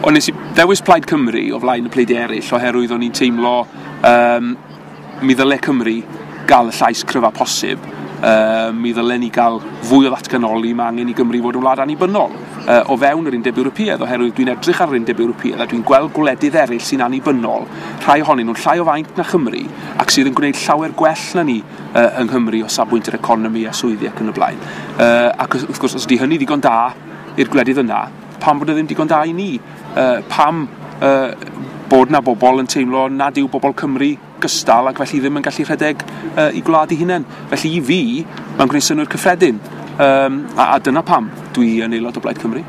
Ond nes i ddewis Plaid Cymru o flaen y pleidiau eraill oherwydd o'n i'n teimlo um, mi ddyle Cymru gael y llais cryfa posib. Uh, mi ddyle ni gael fwy o ddatganoli mae angen i Gymru fod yn wlad annibynnol uh, o fewn yr undeb Ewropeaidd oherwydd dwi'n edrych ar yr undeb Ewropeaidd a dwi'n gweld gwledydd eraill sy'n annibynnol. Rhai ohonyn nhw'n llai o faint na Chymru ac sydd yn gwneud llawer gwell na ni uh, yng Nghymru o safbwynt yr economi a swyddi ac yn y blaen. Uh, ac wrth gwrs os ydy hynny ddigon da i'r gwledydd yna pam bod e ddim digon da i ni? Uh, pam uh, bod na bobl yn teimlo nad yw bobl Cymru gystal ac felly ddim yn gallu rhedeg uh, i gwlad i hunain. Felly i fi, mae'n gwneud synnwyr cyffredin. Um, a, a dyna pam dwi yn aelod o Blaid Cymru.